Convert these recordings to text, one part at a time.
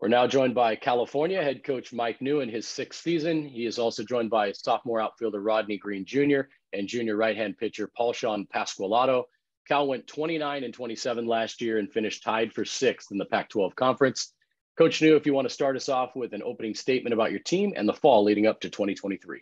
We're now joined by California head coach Mike Neu in his sixth season. He is also joined by sophomore outfielder Rodney Green Jr. and junior right-hand pitcher Paulshawn Pasqualotto. Cal went 29 and 27 last year and finished tied for sixth in the Pac-12 conference. Coach Neu, if you want to start us off with an opening statement about your team and the fall leading up to 2023.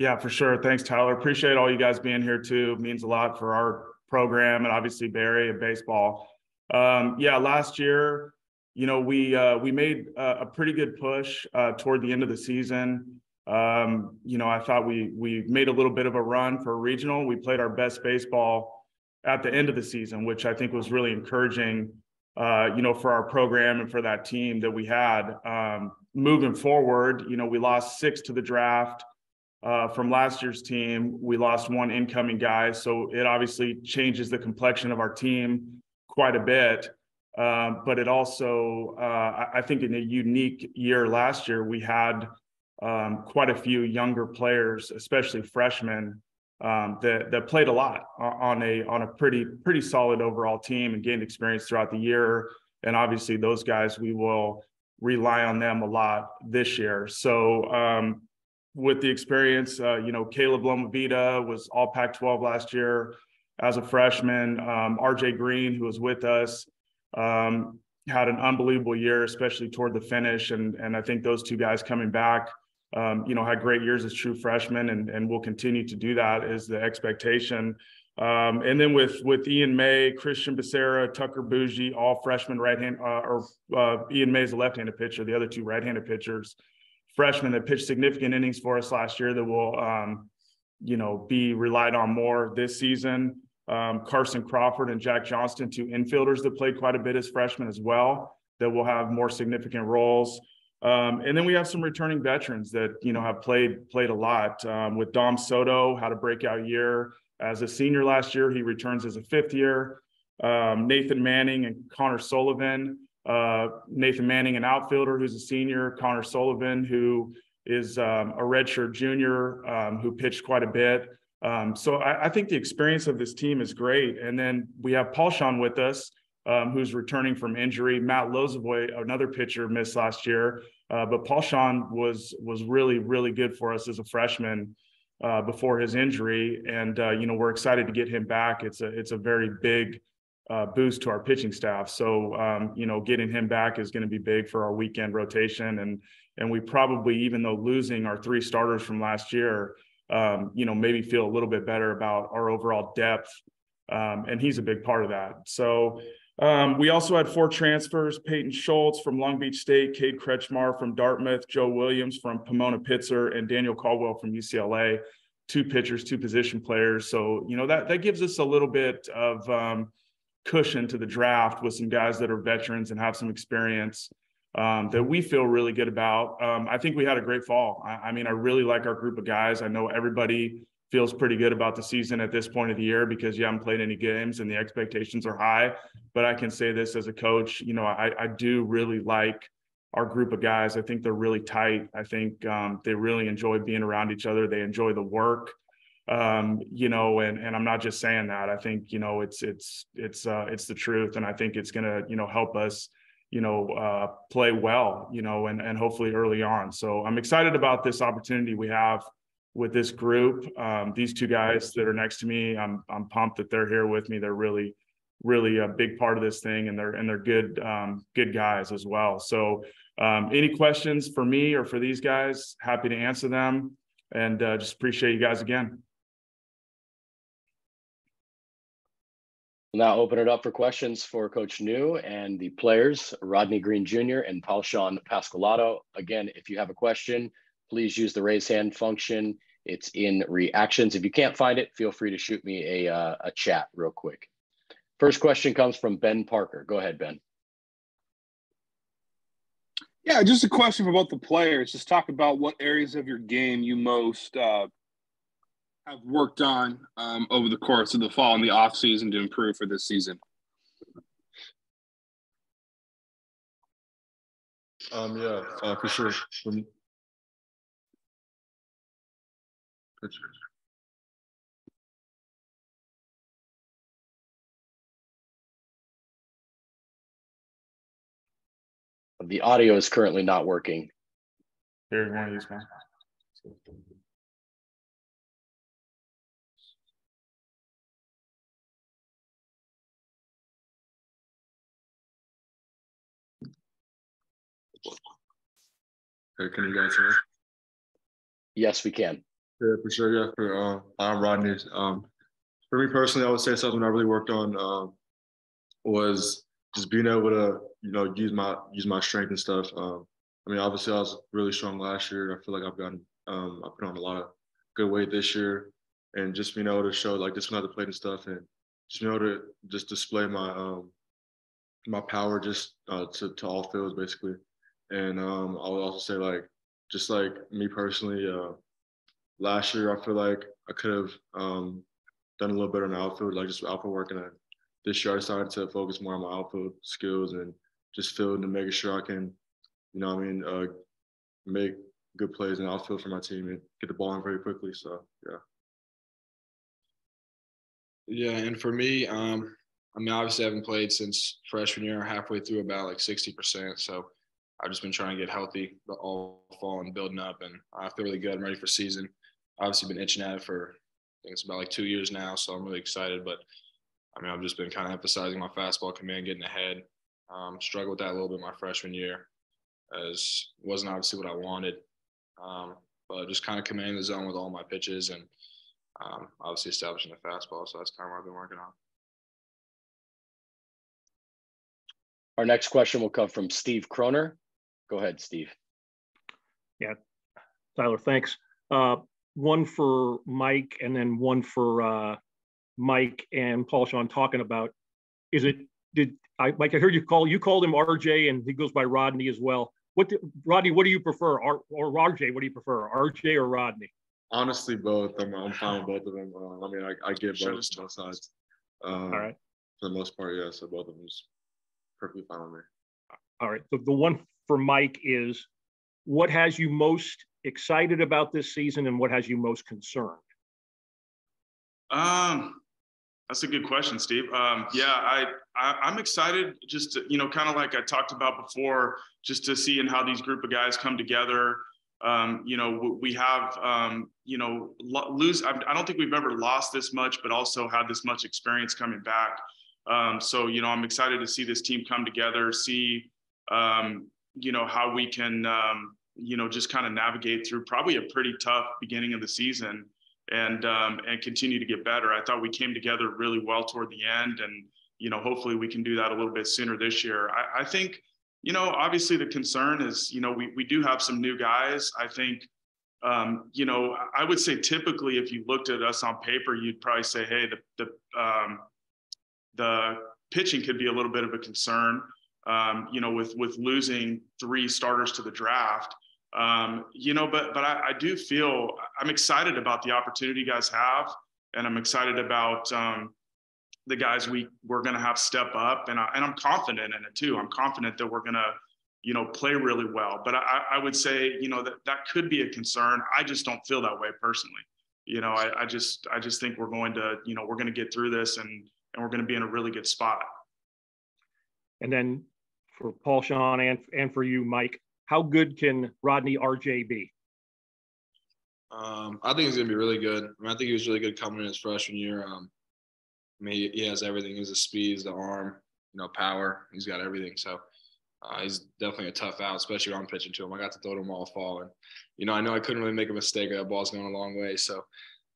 Yeah, for sure. Thanks, Tyler. Appreciate all you guys being here too. It means a lot for our program and obviously Bay Area baseball. Um, yeah, last year you know, we uh, we made a, a, pretty good push uh, toward the end of the season. Um, you know, I thought we we made a little bit of a run for a regional. We played our best baseball at the end of the season, which I think was really encouraging. Uh, you know, for our program and for that team that we had. Um, moving forward, you know, we lost six to the draft uh, from last year's team. We lost one incoming guy, so it obviously changes the complexion of our team quite a bit. Um, but it also, uh, I think, in a unique year last year, we had um, quite a few younger players, especially freshmen, um, that that played a lot on a on a pretty pretty solid overall team and gained experience throughout the year. And obviously, those guys we will rely on them a lot this year. So. Um, with the experience, uh, you know, Caleb Lomavita was all Pac-12 last year as a freshman. Um, RJ Green, who was with us, um, had an unbelievable year, especially toward the finish. And, and I think those two guys coming back, um, you know, had great years as true freshmen and, and will continue to do that is the expectation. Um, and then with with Ian May, Christian Becerra, Tucker Bougie, all freshmen right hand, uh, or uh, Ian May is a left-handed pitcher. The other two right-handed pitchers, freshmen that pitched significant innings for us last year that will, um, you know, be relied on more this season um, Carson Crawford and Jack Johnston, two infielders that played quite a bit as freshmen as well, that will have more significant roles. Um, and then we have some returning veterans that you know have played played a lot. Um, with Dom Soto, had a breakout year as a senior last year. He returns as a fifth year. Um, Nathan Manning and Connor Sullivan. Uh, Nathan Manning, an outfielder who's a senior. Connor Sullivan, who is um, a redshirt junior um, who pitched quite a bit. Um, so I, I, think the experience of this team is great. And then we have Paulshawn with us, um, who's returning from injury. Matt Lozovoy, another pitcher, missed last year, uh, but Paulshawn was was really really good for us as a freshman uh, before his injury, and uh, you know we're excited to get him back. It's a it's a very big uh, boost to our pitching staff. So um, you know getting him back is going to be big for our weekend rotation, and and we probably even though losing our three starters from last year um, you know, maybe feel a little bit better about our overall depth. Um, and he's a big part of that. So um, we also had four transfers Peyton Schultz from Long Beach State, Cade Kretschmar from Dartmouth, Joe Williams from Pomona Pitzer, and Daniel Caldwell from UCLA. Two pitchers, two position players. So, you know, that, that gives us a little bit of um, cushion to the draft with some guys that are veterans and have some experience um, that we feel really good about. Um, I think we had a great fall. I, I, mean, I really like our group of guys. I know everybody feels pretty good about the season at this point of the year because you haven't played any games and the expectations are high. But I can say this as a coach, you know, I, I do really like our group of guys. I think they're really tight. I think um, they really enjoy being around each other. They enjoy the work. Um, you know, and and I'm not just saying that. I think you know it's it's it's uh, it's the truth, and I think it's gonna you know help us you know, uh, play well, you know, and, and hopefully early on. So I'm excited about this opportunity we have with this group. Um, these two guys that are next to me, I'm, I'm pumped that they're here with me. They're really, really a big part of this thing and they're, and they're good, um, good guys as well. So um, any questions for me or for these guys, happy to answer them and uh, just appreciate you guys again. We'll now open it up for questions for Coach Neu and the players, Rodney Green Jr. and Paulshawn Pasqualotto. Again, if you have a question, please use the raise hand function. It's in reactions. If you can't find it, feel free to shoot me a, uh, a chat real quick. First question comes from Ben Parker. Go ahead, Ben. Yeah, just a question for about the players. Just talk about what areas of your game you most uh, have worked on um, over the course of the fall and the off season to improve for this season? Um, yeah, uh, for sure. The audio is currently not working. Here, one of these, use can you guys hear? Yes, we can. Yeah, for sure. Yeah, for uh, I'm Rodney. Um, for me personally, I would say something I really worked on um, was just being able to, you know, use my use my strength and stuff. Um, I mean, obviously, I was really strong last year. I feel like I've gotten, um, I put on a lot of good weight this year, and just being able to show like just had plate and stuff, and just being able to just display my um, my power just uh, to to all fields basically. And um, I would also say like just like me personally, uh, last year I feel like I could have um, done a little better in outfield, like just outfield work. And I, this year I started to focus more on my outfield skills and just fielding and making sure I can, you know, I mean, uh, make good plays in outfield for my team and get the ball in very quickly. So yeah. Yeah, and for me, um, I mean, obviously I haven't played since freshman year, halfway through about like 60%. So I've just been trying to get healthy all fall and building up, and I feel really good. I'm ready for season. Obviously, been itching at it for I think it's about like two years now, so I'm really excited. But I mean, I've just been kind of emphasizing my fastball command, getting ahead. Um, struggled with that a little bit my freshman year, as wasn't obviously what I wanted. Um, but just kind of commanding the zone with all my pitches and um, obviously establishing the fastball. So that's kind of what I've been working on. Our next question will come from Steve Kroner. Go ahead, Steve. Yeah, Tyler, thanks. Uh, one for Mike and then one for uh, Mike and Paulshawn talking about, is it, did, I, Mike, I heard you call, you called him RJ and he goes by Rodney as well. What, do, Rodney, what do you prefer? R, or RJ, what do you prefer? RJ or Rodney? Honestly, both. I'm, I'm fine with both of them. Uh, I mean, I, I get both, both sides. Um, All right. For the most part, yeah. So both of them is perfectly fine with me. All right. So the one for Mike is what has you most excited about this season and what has you most concerned? Um, that's a good question, Steve. Um, yeah, I, I am excited just to, you know, kind of like I talked about before, just to see and how these group of guys come together. Um, you know, we have, um, you know, lose. I don't think we've ever lost this much, but also had this much experience coming back. Um, so, you know, I'm excited to see this team come together, see, um, you know, how we can, um, you know, just kind of navigate through probably a pretty tough beginning of the season and um, and continue to get better. I thought we came together really well toward the end, and you know, hopefully we can do that a little bit sooner this year. I, I think, you know, obviously the concern is, you know, we we do have some new guys. I think. Um, you know, I would say typically, if you looked at us on paper, you'd probably say, "Hey, the the um, the pitching could be a little bit of a concern." Um, you know, with with losing three starters to the draft, um, you know, but but I, I, do feel I'm excited about the opportunity guys have, and I'm excited about um, the guys we we're going to have step up, and I, and I'm confident in it too. I'm confident that we're going to, you know, play really well. But I, I would say, you know, that that could be a concern. I just don't feel that way personally. You know, I, I just I just think we're going to, you know, we're going to get through this, and and we're going to be in a really good spot. And then for Paulshawn and and for you, Mike, how good can Rodney RJ be? Um, I think he's gonna be really good. I, mean, I think he was really good coming in his freshman year. Um, I mean, he, has everything. He's the speed, he's the arm, you know, power. He's got everything. So uh, he's definitely a tough out, especially when I'm pitching to him. I got to throw to him all fall, and you know, I know I couldn't really make a mistake. That ball's going a long way. So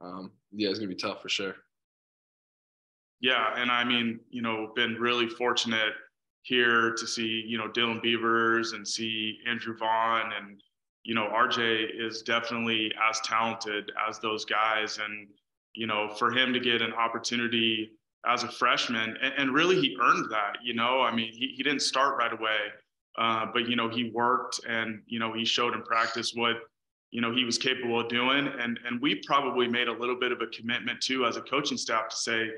um, yeah, it's gonna be tough for sure. Yeah, and I mean, you know, been really fortunate here to see, you know, Dylan Beavers and see Andrew Vaughn and, you know, RJ is definitely as talented as those guys. And, you know, for him to get an opportunity as a freshman, and, and really he earned that, you know, I mean, he, he didn't start right away, uh, but, you know, he worked and, you know, he showed in practice what, you know, he was capable of doing. And, and we probably made a little bit of a commitment too, as a coaching staff to say,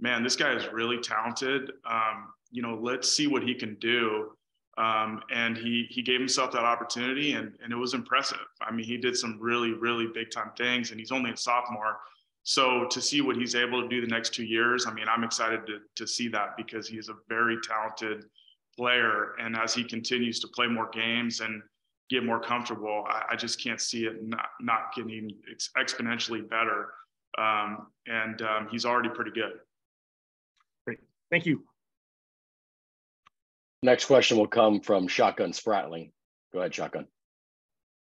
man, this guy is really talented. Um, you know, let's see what he can do. Um, and he he gave himself that opportunity, and and it was impressive. I mean, he did some really really big time things, and he's only a sophomore. So to see what he's able to do the next two years, I mean, I'm excited to to see that because he's a very talented player. And as he continues to play more games and get more comfortable, I, I just can't see it not, not getting ex- exponentially better. Um, and um, he's already pretty good. Great. Thank you. Next question will come from Shotgun Spratling. Go ahead, Shotgun.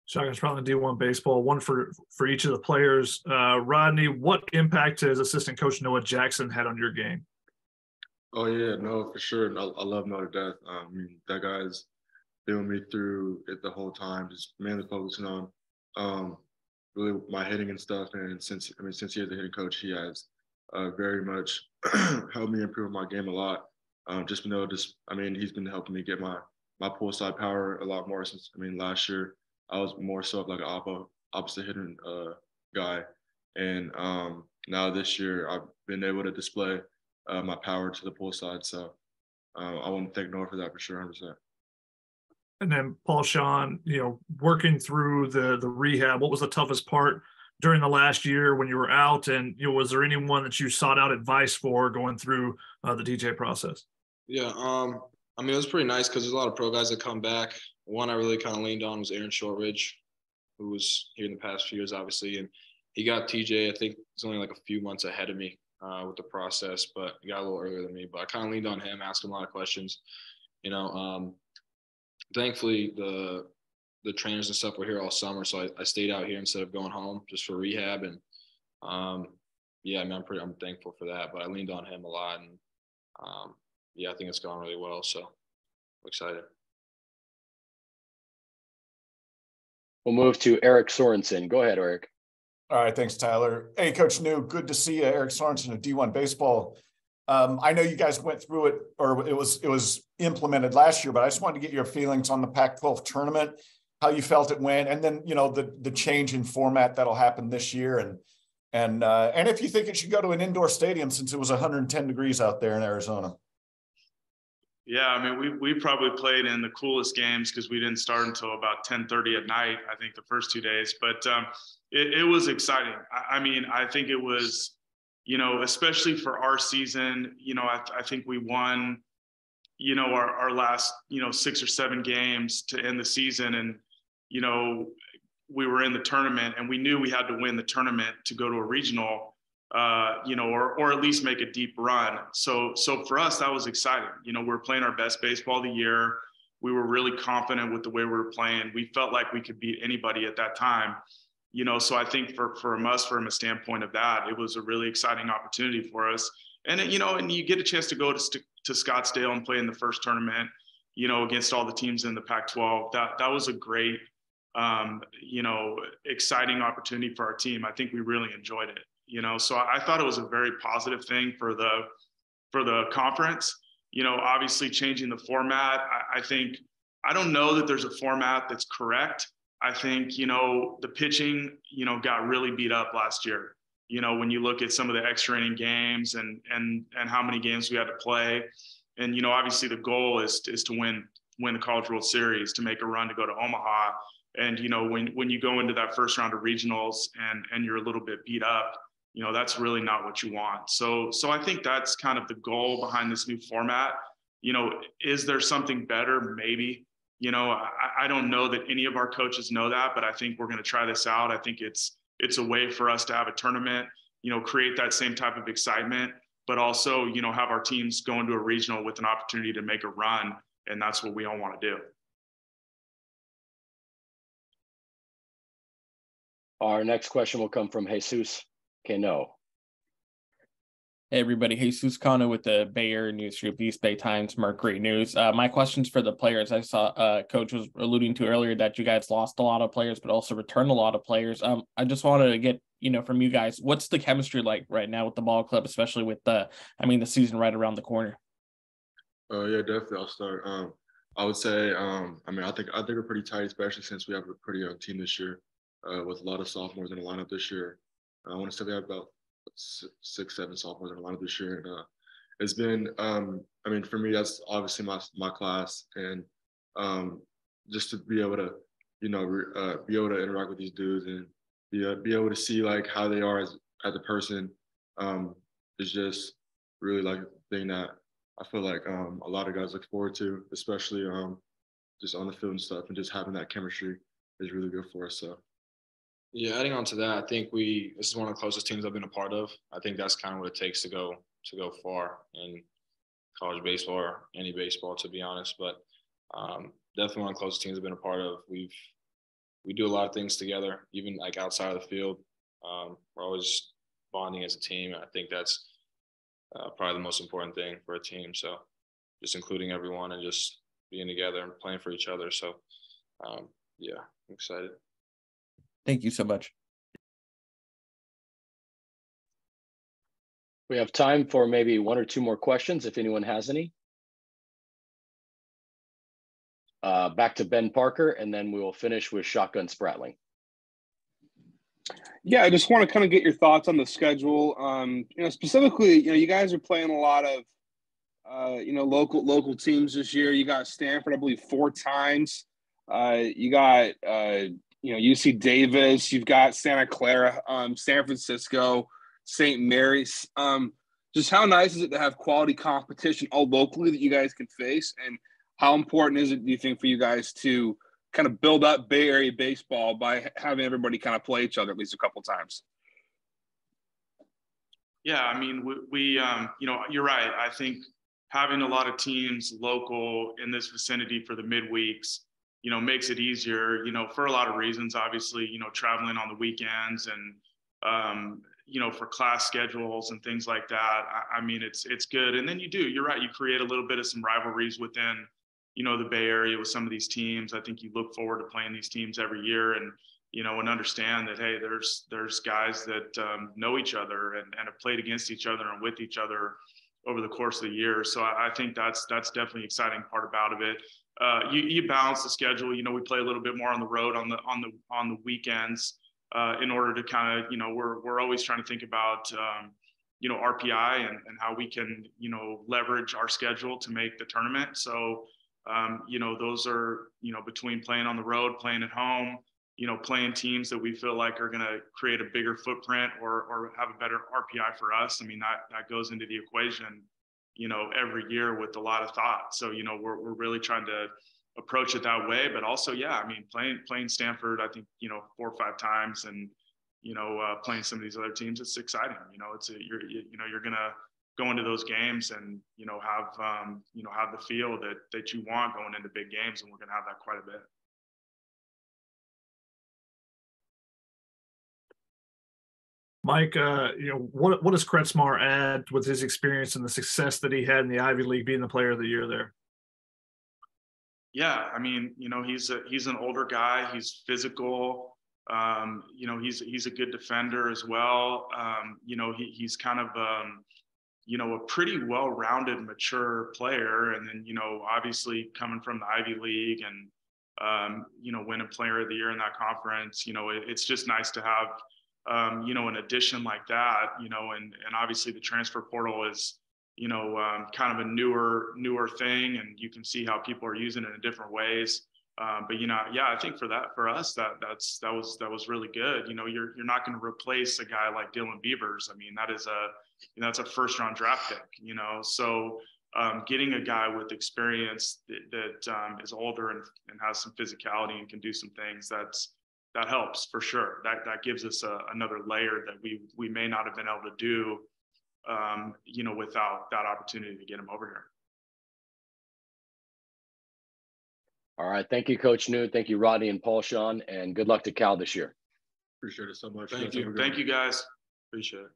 Shotgun Spratling D1 baseball. One for for each of the players. Uh, Rodney, what impact has assistant coach Noah Jackson had on your game? Oh yeah, no, for sure. I, I love Noah to death. Um, I mean, that guy's been with me through it the whole time, just mainly focusing on um, really my hitting and stuff. And since I mean, since he is a hitting coach, he has uh, very much helped me improve my game a lot. Um, just you know, just I mean, he's been helping me get my my pull side power a lot more since I mean last year I was more so like an oppo, opposite hitting uh, guy, and um, now this year I've been able to display uh, my power to the pull side. So uh, I want to thank Noah for that for sure, 100%. And then Paulshawn, you know, working through the the rehab, what was the toughest part during the last year when you were out? And you know, was there anyone that you sought out advice for going through uh, the TJ process? Yeah, um, I mean, it was pretty nice because there's a lot of pro guys that come back. One I really kind of leaned on was Aaron Shortridge, who was here in the past few years, obviously, and he got TJ. I think he's only like a few months ahead of me uh, with the process, but he got a little earlier than me. But I kind of leaned on him, asked him a lot of questions. You know, um, thankfully the the trainers and stuff were here all summer, so I, I stayed out here instead of going home just for rehab. And um, yeah, I mean, I'm pretty I'm thankful for that. But I leaned on him a lot, and um, yeah, I think it's gone really well. So I'm excited. We'll move to Eric Sorensen. Go ahead, Eric. All right, thanks, Tyler. Hey, Coach Neu, good to see you. Eric Sorensen of D1 Baseball. Um, I know you guys went through it, or it was it was implemented last year, but I just wanted to get your feelings on the Pac-12 tournament, how you felt it went, and then you know the the change in format that'll happen this year, and and uh, and if you think it should go to an indoor stadium since it was 110 degrees out there in Arizona. Yeah, I mean, we we probably played in the coolest games because we didn't start until about 10:30 at night. I think the first two days, but um, it, it, was exciting. I, I, mean, I think it was, you know, especially for our season. You know, I, I think we won, you know, our our last you know six or seven games to end the season, and you know, we were in the tournament, and we knew we had to win the tournament to go to a regional uh, you know, or or at least make a deep run. So so for us, that was exciting. You know, we we're playing our best baseball of the year. We were really confident with the way we were playing. We felt like we could beat anybody at that time. You know, so I think for from us, from a standpoint of that, it was a really exciting opportunity for us. And you know, and you get a chance to go to to Scottsdale and play in the first tournament. You know, against all the teams in the Pac-12. That that was a great, um, you know, exciting opportunity for our team. I think we really enjoyed it you know so i thought it was a very positive thing for the for the conference. You know obviously changing the format I, I, think i don't know that there's a format that's correct. I think you know the pitching you know got really beat up last year. You know when you look at some of the extra inning games and and and how many games we had to play. And you know obviously the goal is is to win win the college world series to make a run to go to omaha. And you know when when you go into that first round of regionals and and you're a little bit beat up you know that's really not what you want. So so i think that's kind of the goal behind this new format. You know is there something better? Maybe. You know i, I don't know that any of our coaches know that but i think we're going to try this out. I think it's it's a way for us to have a tournament you know create that same type of excitement but also you know have our teams go into a regional with an opportunity to make a run and that's what we all want to do. Our next question will come from jesus Cano. Hey everybody, Jesus Cano with the Bay Area News Group, East Bay Times, Mercury News. Uh, my questions for the players. I saw uh, Coach was alluding to earlier that you guys lost a lot of players, but also returned a lot of players. Um, I just wanted to get you know from you guys, what's the chemistry like right now with the ball club, especially with the, I mean, the season right around the corner. Uh, yeah, definitely. I'll start. Um, I would say, um, I mean, I think I think we're pretty tight, especially since we have a pretty young team this year, uh, with a lot of sophomores in the lineup this year. I want to say we have about six, seven sophomores in lineup this year. And uh, it's been, um, I mean, for me, that's obviously my my class, and um, just to be able to, you know, uh, be able to interact with these dudes and be uh, be able to see like how they are as as a person um, is just really like a thing that I feel like um, a lot of guys look forward to, especially um, just on the field and stuff, and just having that chemistry is really good for us. So. Yeah, adding on to that, I think we this is one of the closest teams I've been a part of. I think that's kind of what it takes to go to go far in college baseball or any baseball, to be honest. But um, definitely one of the closest teams I've been a part of. We've we do a lot of things together, even like outside of the field. Um, we're always bonding as a team. I think that's uh, probably the most important thing for a team. So just including everyone and just being together and playing for each other. So um, yeah, I'm excited. Thank you so much. We have time for maybe one or two more questions if anyone has any. Uh, back to Ben Parker, and then we will finish with Shotgun Spratling. Yeah, I just want to kind of get your thoughts on the schedule. Um, you know, specifically, you know, you guys are playing a lot of, uh, you know, local local teams this year. You got Stanford, I believe, four times. Uh, you got, uh, you know, UC Davis. You've got Santa Clara, um, San Francisco, St. Mary's. Um, just how nice is it to have quality competition all locally that you guys can face, and how important is it, do you think, for you guys to kind of build up Bay Area baseball by having everybody kind of play each other at least a couple times. Yeah, I mean, we, we um, you know, you're right. I think having a lot of teams local in this vicinity for the midweeks, you know, makes it easier, you know, for a lot of reasons. Obviously, you know, traveling on the weekends and, um, you know, for class schedules and things like that. I, I mean, it's it's good. And then you do. You're right. You create a little bit of some rivalries within you know the Bay Area with some of these teams. I think you look forward to playing these teams every year, and you know, and understand that hey, there's there's guys that um, know each other and, and have played against each other and with each other over the course of the year. So I, I think that's that's definitely exciting part about of it. Uh, you, you balance the schedule. You know, we play a little bit more on the road on the on the on the weekends uh, in order to kind of you know we're we're always trying to think about. Um, you know RPI and, and how we can you know leverage our schedule to make the tournament. So um, you know, those are, you know, between playing on the road, playing at home, you know, playing teams that we feel like are going to create a bigger footprint or, or have a better RPI for us. I mean, that, that goes into the equation, you know, every year with a lot of thought. So, you know, we're, we're really trying to approach it that way, but also, yeah, I mean, playing, playing Stanford, I think, you know, four or five times and, you know, uh, playing some of these other teams, it's exciting. You know, it's a, you're, you know, you're going to, go into those games and you know have um, you know have the feel that that you want going into big games, and we're going to have that quite a bit. Mike, uh, you know what what does Kretschmar add with his experience and the success that he had in the Ivy League, being the Player of the Year there? Yeah, I mean, you know, he's a he's an older guy. He's physical. Um, you know, he's he's a good defender as well. Um, you know, he he's kind of um, you know, a pretty well-rounded, mature player. And then, you know, obviously coming from the Ivy League and, um, you know, winning Player of the Year in that conference, you know, it, it's just nice to have, um, you know, an addition like that, you know, and and obviously the transfer portal is, you know, um, kind of a newer newer thing, and you can see how people are using it in different ways. Um, but you know, yeah, I think for that for us that that's that was that was really good. You know, you're you're not going to replace a guy like Dylan Beavers. I mean, that is a you know, that's a first round draft pick. You know, so um, getting a guy with experience that, that um, is older and, and has some physicality and can do some things that's that helps for sure. That that gives us a, another layer that we we may not have been able to do, um, you know, without that opportunity to get him over here. All right. Thank you, Coach Neu. Thank you, Rodney and Paulshawn, and good luck to Cal this year. Appreciate it so much. Thank you. Thank you, guys. Appreciate it.